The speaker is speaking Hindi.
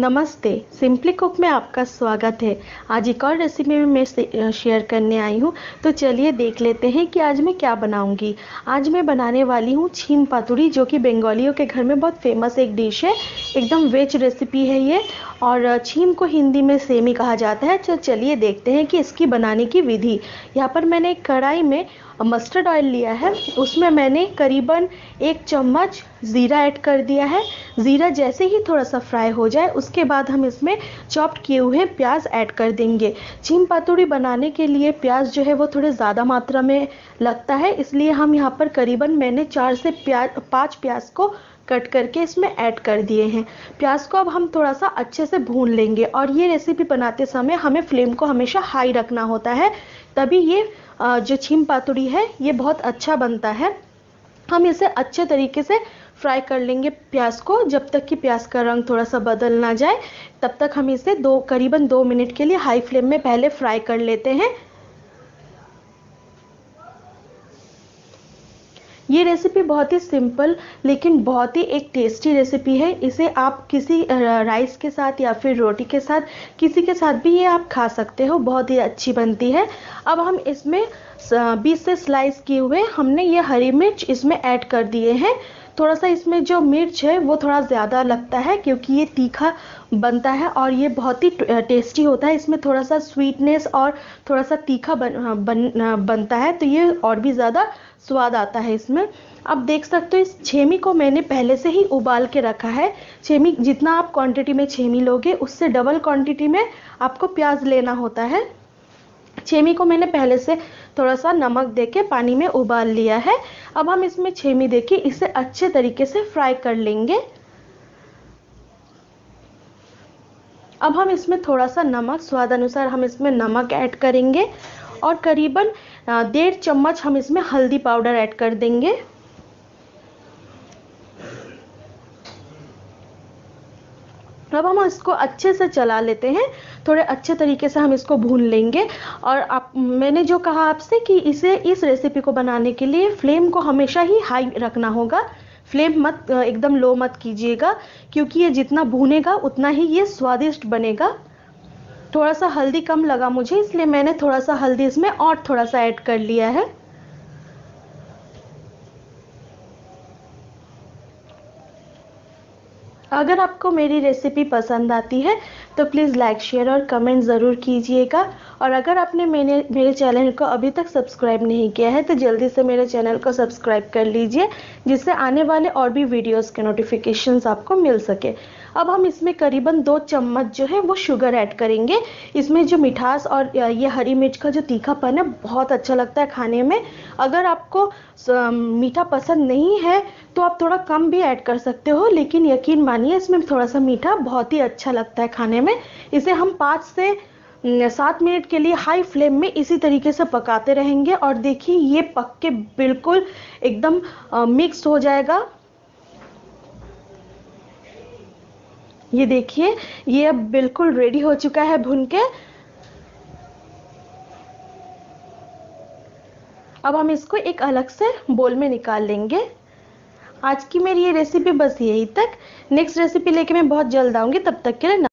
नमस्ते सिंपली कुक में आपका स्वागत है। आज एक और रेसिपी में मैं शेयर करने आई हूँ। तो चलिए देख लेते हैं कि आज मैं क्या बनाऊँगी। आज मैं बनाने वाली हूँ छीन पातुड़ी, जो कि बंगालियों के घर में बहुत फ़ेमस एक डिश है। एकदम वेज रेसिपी है ये, और छीम को हिंदी में सेमी कहा जाता है। तो चलिए देखते हैं कि इसकी बनाने की विधि। यहाँ पर मैंने एक कढ़ाई में मस्टर्ड ऑयल लिया है। उसमें मैंने करीबन एक चम्मच ज़ीरा ऐड कर दिया है। ज़ीरा जैसे ही थोड़ा सा फ्राई हो जाए, उसके बाद हम इसमें चॉप्ड किए हुए प्याज ऐड कर देंगे। चीम पातुड़ी बनाने के लिए प्याज जो है वो थोड़े ज़्यादा मात्रा में लगता है, इसलिए हम यहाँ पर करीबन मैंने चार से प्याज पाँच प्याज को कट करके इसमें ऐड कर दिए हैं। प्याज को अब हम थोड़ा सा अच्छे से भून लेंगे और ये रेसिपी बनाते समय हमें फ्लेम को हमेशा हाई रखना होता है। तभी ये जो छीम पातुड़ी है, ये बहुत अच्छा बनता है। हम इसे अच्छे तरीके से फ्राई कर लेंगे प्याज को। जब तक कि प्याज का रंग थोड़ा सा बदल ना जाए, तब तक हम इसे दो, करीबन दो मिनट के लिए हाई फ्लेम में पहले फ्राई कर लेते हैं। ये रेसिपी बहुत ही सिंपल लेकिन बहुत ही एक टेस्टी रेसिपी है। इसे आप किसी राइस के साथ या फिर रोटी के साथ, किसी के साथ भी ये आप खा सकते हो। बहुत ही अच्छी बनती है। अब हम इसमें बीस से स्लाइस किए हुए हमने ये हरी मिर्च इसमें ऐड कर दिए हैं। थोड़ा सा इसमें जो मिर्च है वो थोड़ा ज़्यादा लगता है क्योंकि ये तीखा बनता है और ये बहुत ही टेस्टी होता है। इसमें थोड़ा सा स्वीटनेस और थोड़ा सा तीखा बन, बन बनता है तो ये और भी ज़्यादा स्वाद आता है इसमें। अब देख सकते हो इस छेमी को मैंने पहले से ही उबाल के रखा है। छेमी जितना आप क्वांटिटी में छेमी लोगे उससे डबल क्वांटिटी में आपको प्याज लेना होता है। छेमी को मैंने पहले से थोड़ा सा नमक दे के पानी में उबाल लिया है। अब हम इसमें छेमी देके इसे अच्छे तरीके से फ्राई कर लेंगे। अब हम इसमें थोड़ा सा नमक, स्वाद अनुसार हम इसमें नमक ऐड करेंगे और करीबन डेढ़ चम्मच हम इसमें हल्दी पाउडर ऐड कर देंगे। अब हम इसको अच्छे से चला लेते हैं। थोड़े अच्छे तरीके से हम इसको भून लेंगे। और आप, मैंने जो कहा आपसे कि इसे इस रेसिपी को बनाने के लिए फ्लेम को हमेशा ही हाई रखना होगा। फ्लेम मत, एकदम लो मत कीजिएगा, क्योंकि ये जितना भूनेगा, उतना ही ये स्वादिष्ट बनेगा। थोड़ा सा हल्दी कम लगा मुझे, इसलिए मैंने थोड़ा सा हल्दी इसमें और थोड़ा सा ऐड कर लिया है। अगर आपको मेरी रेसिपी पसंद आती है तो प्लीज़ लाइक शेयर और कमेंट ज़रूर कीजिएगा। और अगर आपने मेरे मेरे चैनल को अभी तक सब्सक्राइब नहीं किया है तो जल्दी से मेरे चैनल को सब्सक्राइब कर लीजिए, जिससे आने वाले और भी वीडियोस के नोटिफिकेशंस आपको मिल सके। अब हम इसमें करीबन दो चम्मच जो है वो शुगर ऐड करेंगे। इसमें जो मिठास और ये हरी मिर्च का जो तीखापन है, बहुत अच्छा लगता है खाने में। अगर आपको मीठा पसंद नहीं है तो आप थोड़ा कम भी ऐड कर सकते हो, लेकिन यकीन मानिए, इसमें थोड़ा सा मीठा बहुत ही अच्छा लगता है खाने में। इसे हम पाँच से सात मिनट के लिए हाई फ्लेम में इसी तरीके से पकाते रहेंगे और देखिए, ये पक के बिल्कुल एकदम मिक्स हो जाएगा। ये देखिए, ये अब बिल्कुल रेडी हो चुका है भुन के। अब हम इसको एक अलग से बोल में निकाल लेंगे। आज की मेरी ये रेसिपी बस यही तक। नेक्स्ट रेसिपी लेके मैं बहुत जल्द आऊँगी, तब तक के लिए